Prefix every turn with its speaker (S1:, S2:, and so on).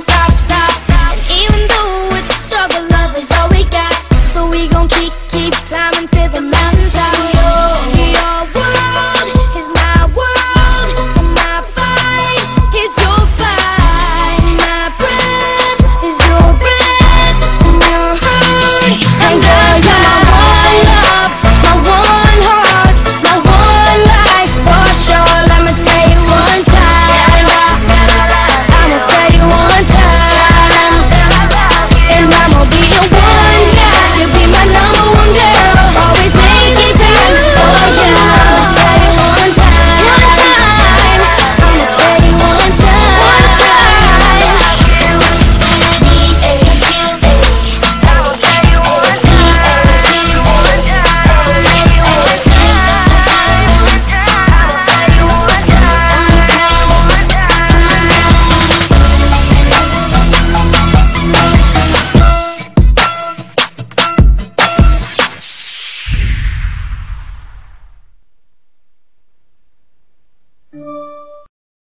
S1: stop.
S2: Thank you.